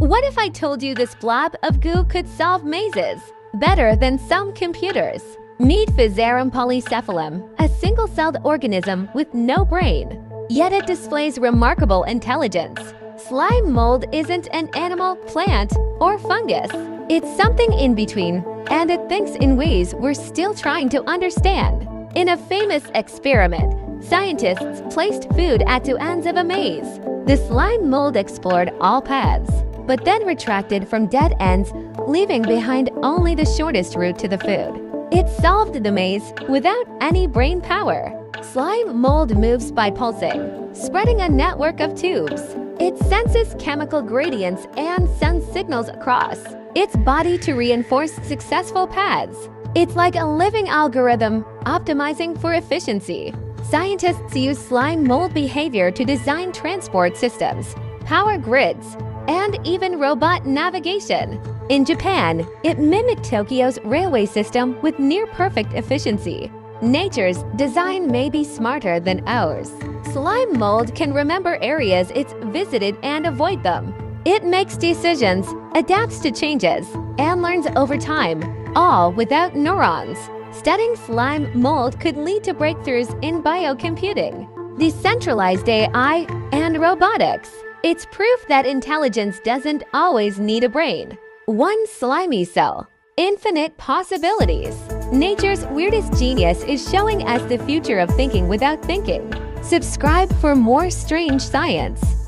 What if I told you this blob of goo could solve mazes better than some computers? Meet Physarum polycephalum, a single-celled organism with no brain. Yet it displays remarkable intelligence. Slime mold isn't an animal, plant, or fungus. It's something in between, and it thinks in ways we're still trying to understand. In a famous experiment, scientists placed food at two ends of a maze. The slime mold explored all paths but then retracted from dead ends, leaving behind only the shortest route to the food. It solved the maze without any brain power. Slime mold moves by pulsing, spreading a network of tubes. It senses chemical gradients and sends signals across its body to reinforce successful paths. It's like a living algorithm, optimizing for efficiency. Scientists use slime mold behavior to design transport systems, power grids, and even robot navigation. In Japan, it mimicked Tokyo's railway system with near-perfect efficiency. Nature's design may be smarter than ours. Slime mold can remember areas it's visited and avoid them. It makes decisions, adapts to changes, and learns over time, all without neurons. Studying slime mold could lead to breakthroughs in biocomputing, decentralized AI, and robotics. It's proof that intelligence doesn't always need a brain. One slimy cell. Infinite possibilities. Nature's weirdest genius is showing us the future of thinking without thinking. Subscribe for more strange science.